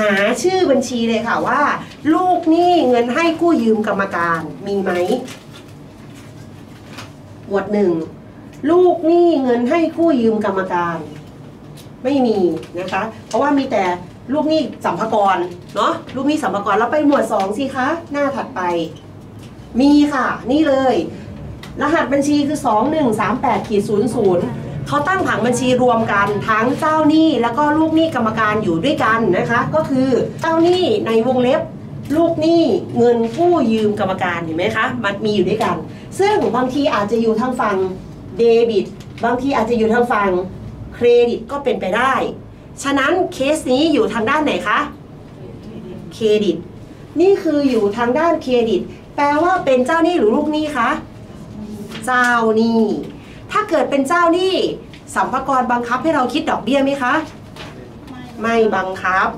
หาชื่อบัญชีเลยค่ะว่า ลูกหนี้เงินให้กู้ยืมกรรมการมีไหมหมวดหนึ่งลูกหนี้เงินให้กู้ยืมกรรมการ ไม่มีนะคะ เพราะว่ามีแต่ลูกหนี้สัมภากรเนาะลูกหนี้สัมภากรแล้วไปหมวดสองสิคะหน้าถัดไป มีค่ะ นี่เลย รหัสบัญชีคือ2138ขีด00 เขาตั้งผังบัญชีรวมกันทั้งเจ้าหนี้แล้วก็ลูกหนี้กรรมการอยู่ด้วยกันนะคะ ก็คือเจ้าหนี้ในวงเล็บลูกหนี้เงินกู้ยืมกรรมการเห็นไหมคะมันมีอยู่ด้วยกัน ซึ่งบางทีอาจจะอยู่ทางฝั่งเดบิตบางทีอาจจะอยู่ทางฝั่งเครดิตก็เป็นไปได้ ฉะนั้นเคสนี้อยู่ทางด้านไหนคะเครดิต นี่คืออยู่ทางด้านเครดิต แปลว่าเป็นเจ้าหนี้หรือลูกหนี้คะเจ้าหนี้ ถ้าเกิดเป็นเจ้าหนี้สัมภากระบังคับให้เราคิดดอกเบี้ยไหมคะ ไม่บังคับ